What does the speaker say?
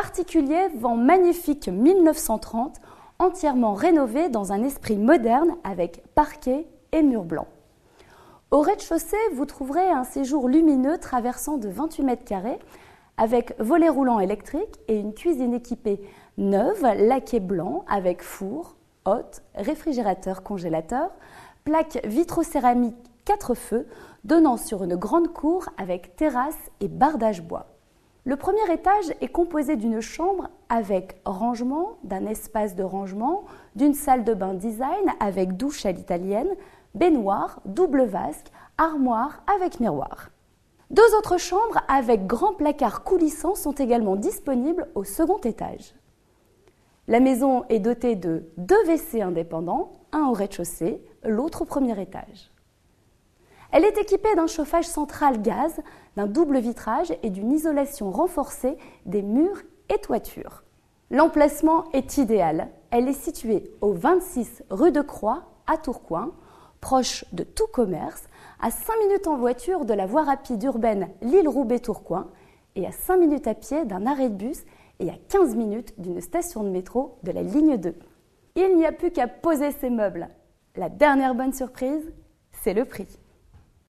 particulier vend magnifique 1930, entièrement rénové dans un esprit moderne avec parquet et murs blancs. Au rez-de-chaussée, vous trouverez un séjour lumineux traversant de 28 mètres carrés avec volet roulant électrique et une cuisine équipée neuve, laquée blanc avec four, hôte, réfrigérateur, congélateur, plaque vitrocéramique 4 feux donnant sur une grande cour avec terrasse et bardage bois. Le premier étage est composé d'une chambre avec rangement, d'un espace de rangement, d'une salle de bain design avec douche à l'italienne, baignoire, double vasque, armoire avec miroir. Deux autres chambres avec grand placard coulissant sont également disponibles au second étage. La maison est dotée de deux WC indépendants, un au rez-de-chaussée, l'autre au premier étage. Elle est équipée d'un chauffage central gaz, d'un double vitrage et d'une isolation renforcée des murs et toitures. L'emplacement est idéal. Elle est située au 26 rue de Croix à Tourcoing, proche de tout commerce, à 5 minutes en voiture de la voie rapide urbaine Lille-Roubaix-Tourcoing et à 5 minutes à pied d'un arrêt de bus et à 15 minutes d'une station de métro de la ligne 2. Il n'y a plus qu'à poser ses meubles. La dernière bonne surprise, c'est le prix.